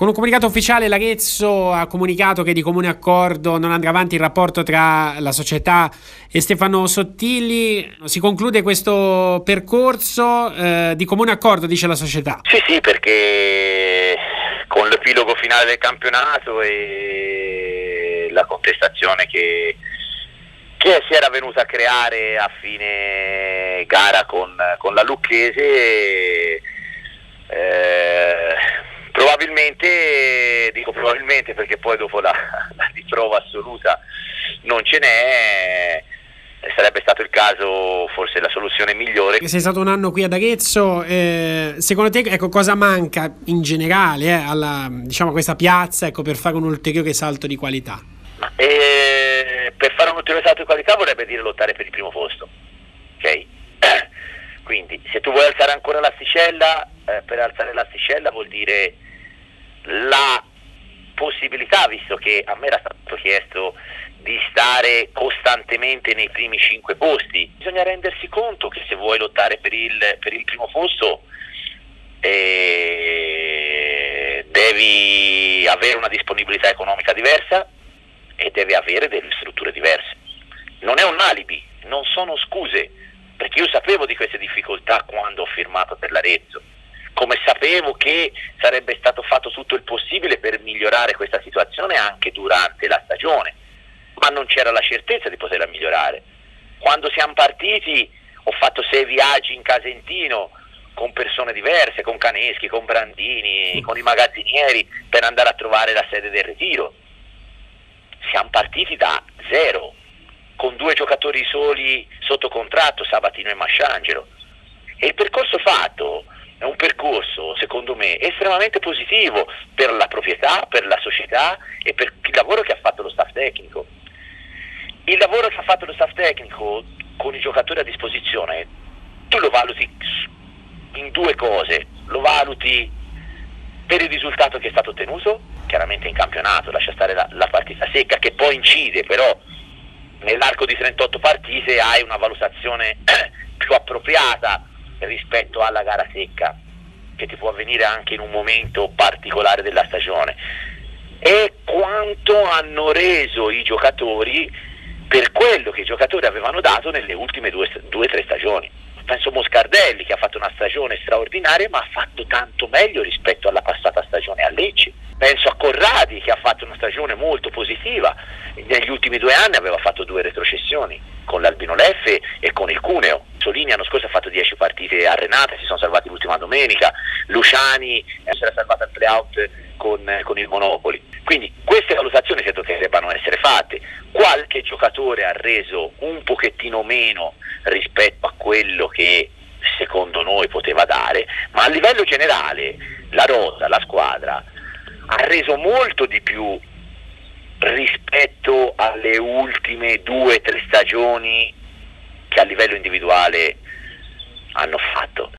Con un comunicato ufficiale l'Arezzo ha comunicato che di comune accordo non andrà avanti il rapporto tra la società e Stefano Sottilli. Si conclude questo percorso eh, di comune accordo, dice la società. Sì, sì, perché con l'epilogo finale del campionato e la contestazione che, che si era venuta a creare a fine gara con, con la Lucchese. Probabilmente, perché poi dopo la, la di prova assoluta non ce n'è, sarebbe stato il caso, forse la soluzione migliore. Sei stato un anno qui ad Arezzo, eh, secondo te ecco, cosa manca in generale eh, alla, diciamo, a questa piazza ecco, per fare un ulteriore salto di qualità? Eh, per fare un ulteriore salto di qualità vorrebbe dire lottare per il primo posto, ok? Quindi se tu vuoi alzare ancora l'asticella, eh, per alzare l'asticella vuol dire la possibilità, visto che a me era stato chiesto di stare costantemente nei primi cinque posti, bisogna rendersi conto che se vuoi lottare per il, per il primo posto eh, devi avere una disponibilità economica diversa e devi avere delle strutture diverse. Non è un alibi, non sono scuse, perché io sapevo di queste difficoltà quando ho firmato per l'Arezzo sapevo che sarebbe stato fatto tutto il possibile per migliorare questa situazione anche durante la stagione, ma non c'era la certezza di poterla migliorare. Quando siamo partiti ho fatto sei viaggi in Casentino con persone diverse, con Caneschi, con Brandini, con i magazzinieri per andare a trovare la sede del ritiro. Siamo partiti da zero, con due giocatori soli sotto contratto, Sabatino e Masciangelo. E il percorso fatto è un percorso, secondo me, estremamente positivo per la proprietà, per la società e per il lavoro che ha fatto lo staff tecnico. Il lavoro che ha fatto lo staff tecnico con i giocatori a disposizione, tu lo valuti in due cose, lo valuti per il risultato che è stato ottenuto, chiaramente in campionato, lascia stare la, la partita secca che poi incide, però nell'arco di 38 partite hai una valutazione più appropriata rispetto alla gara secca che ti può avvenire anche in un momento particolare della stagione e quanto hanno reso i giocatori per quello che i giocatori avevano dato nelle ultime due o tre stagioni. Penso Moscardelli che ha fatto una stagione straordinaria ma ha fatto tanto meglio rispetto alla passata stagione a Lecce. Penso a Corradi che ha fatto una stagione molto positiva, negli ultimi due anni aveva fatto due retrocessioni con l'Albino Leffe e con il Cuneo. Solini l'anno scorso ha fatto 10 partite a Renate, si sono salvati l'ultima domenica, Luciani si era salvato al playout con, con il Monopoli. Quindi queste valutazioni credo che debbano essere fatte. Qualche giocatore ha reso un pochettino meno rispetto a quello che secondo noi poteva dare, ma a livello generale la rosa, la squadra ha reso molto di più rispetto alle ultime due o tre stagioni che a livello individuale hanno fatto.